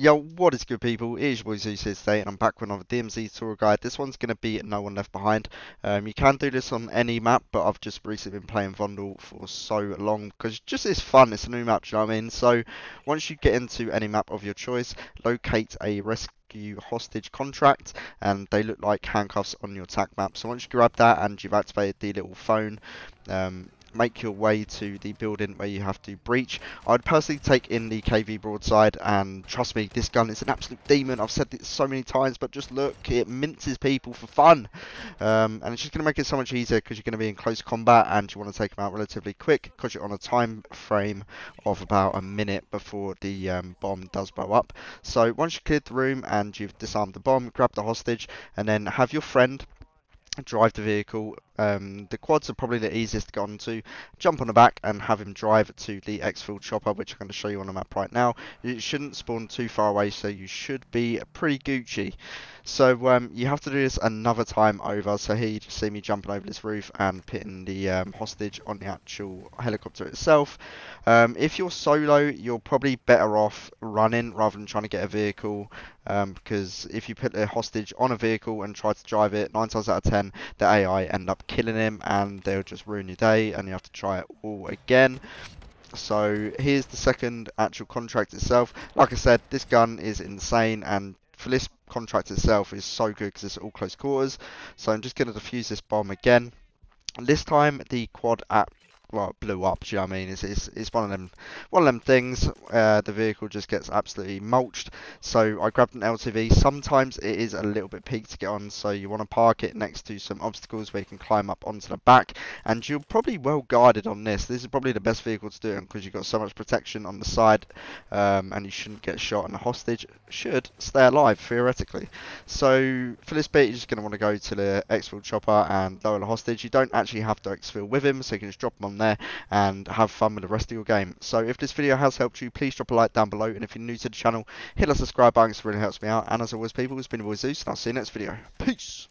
Yo, what is good people? It is your boy Zeus here today and I'm back with another DMZ tour guide. This one's going to be No One Left Behind. Um, you can do this on any map, but I've just recently been playing Vondel for so long because just it's fun, it's a new map, you know what I mean? So once you get into any map of your choice, locate a rescue hostage contract and they look like handcuffs on your attack map. So once you grab that and you've activated the little phone, um, make your way to the building where you have to breach. I'd personally take in the KV broadside and trust me, this gun is an absolute demon. I've said it so many times, but just look, it minces people for fun. Um, and it's just going to make it so much easier because you're going to be in close combat and you want to take them out relatively quick because you're on a time frame of about a minute before the um, bomb does blow up. So once you've cleared the room and you've disarmed the bomb, grab the hostage and then have your friend drive the vehicle. Um, the quads are probably the easiest to get onto. Jump on the back and have him drive to the exfil chopper, which I'm going to show you on the map right now. It shouldn't spawn too far away, so you should be pretty Gucci. So um, you have to do this another time over. So here you just see me jumping over this roof and pitting the um, hostage on the actual helicopter itself. Um, if you're solo, you're probably better off running rather than trying to get a vehicle. Um, because if you put a hostage on a vehicle and try to drive it, nine times out of ten, the AI end up killing him and they'll just ruin your day, and you have to try it all again. So here's the second actual contract itself. Like I said, this gun is insane and for this contract itself is so good because it's all close quarters. So I'm just going to defuse this bomb again. This time the quad at well, blew up. Do you know what I mean? It's, it's, it's one of them one of them things. Uh, the vehicle just gets absolutely mulched. So I grabbed an LTV. Sometimes it is a little bit peaked to get on, so you want to park it next to some obstacles where you can climb up onto the back. And you're probably well guarded on this. This is probably the best vehicle to do it because you've got so much protection on the side, um, and you shouldn't get shot. And the hostage should stay alive theoretically. So for this bit, you're just going to want to go to the exfil chopper and lower the hostage. You don't actually have to exfil with him, so you can just drop him on there and have fun with the rest of your game. So if this video has helped you, please drop a like down below. And if you're new to the channel, hit the subscribe button, it really helps me out. And as always, people, it's been your boy Zeus, and I'll see you next video. Peace!